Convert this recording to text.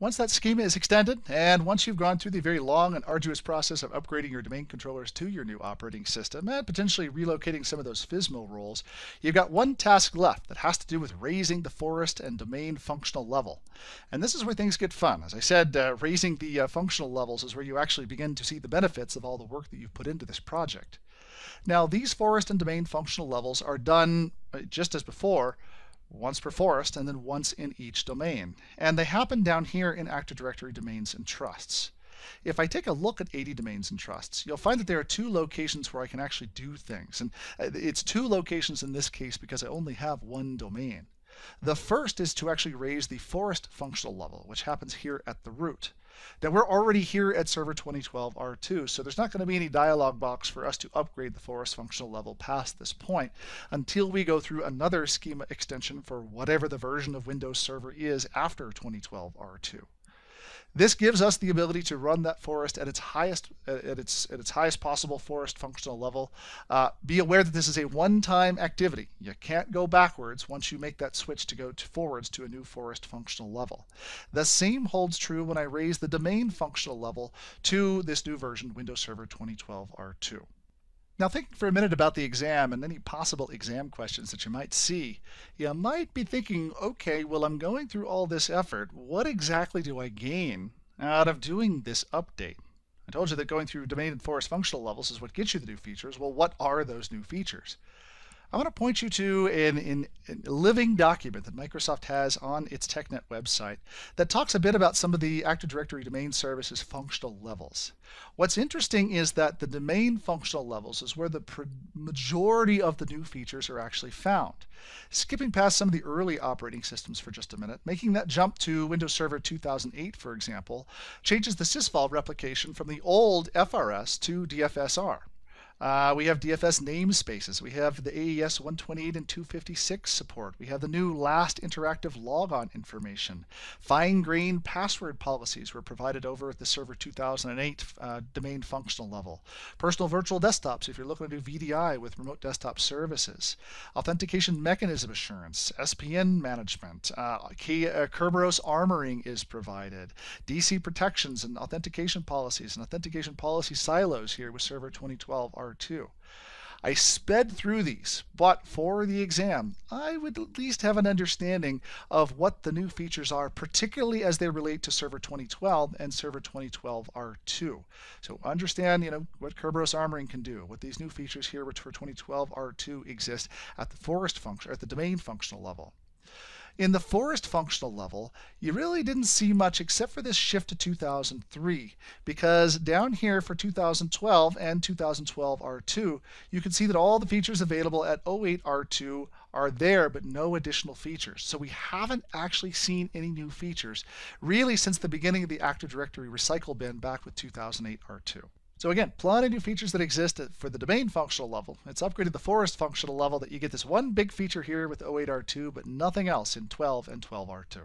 Once that schema is extended, and once you've gone through the very long and arduous process of upgrading your domain controllers to your new operating system and potentially relocating some of those FSMO roles, you've got one task left that has to do with raising the forest and domain functional level. And this is where things get fun. As I said, uh, raising the uh, functional levels is where you actually begin to see the benefits of all the work that you've put into this project. Now, these forest and domain functional levels are done uh, just as before once per forest, and then once in each domain. And they happen down here in Active Directory domains and trusts. If I take a look at AD domains and trusts, you'll find that there are two locations where I can actually do things. And uh, it's two locations in this case because I only have one domain. The first is to actually raise the forest functional level, which happens here at the root. Now we're already here at Server 2012 R2, so there's not going to be any dialog box for us to upgrade the forest functional level past this point until we go through another schema extension for whatever the version of Windows Server is after 2012 R2. This gives us the ability to run that forest at its highest at its at its highest possible forest functional level. Uh, be aware that this is a one-time activity. You can't go backwards once you make that switch to go to forwards to a new forest functional level. The same holds true when I raise the domain functional level to this new version, Windows Server 2012 R2. Now, think for a minute about the exam and any possible exam questions that you might see, you might be thinking, okay, well, I'm going through all this effort. What exactly do I gain out of doing this update? I told you that going through domain and forest functional levels is what gets you the new features. Well, what are those new features? I want to point you to an, an, a living document that Microsoft has on its TechNet website that talks a bit about some of the Active Directory domain services functional levels. What's interesting is that the domain functional levels is where the majority of the new features are actually found. Skipping past some of the early operating systems for just a minute, making that jump to Windows Server 2008, for example, changes the sysvol replication from the old FRS to DFSR. Uh, we have DFS namespaces. We have the AES 128 and 256 support. We have the new last interactive logon information. Fine-grained password policies were provided over at the Server 2008 uh, domain functional level. Personal virtual desktops if you're looking to do VDI with remote desktop services. Authentication mechanism assurance, SPN management, uh, uh, Kerberos armoring is provided. DC protections and authentication policies and authentication policy silos here with Server 2012 are 2. I sped through these, but for the exam, I would at least have an understanding of what the new features are, particularly as they relate to Server 2012 and Server 2012 R2. So understand, you know, what Kerberos Armoring can do, what these new features here for 2012 R2 exist at the forest function, at the domain functional level. In the forest functional level, you really didn't see much except for this shift to 2003, because down here for 2012 and 2012 R2, you can see that all the features available at 08 R2 are there, but no additional features. So we haven't actually seen any new features really since the beginning of the Active Directory recycle bin back with 2008 R2. So again, plenty of new features that exist for the domain functional level. It's upgraded the forest functional level that you get this one big feature here with 08R2, but nothing else in 12 and 12R2.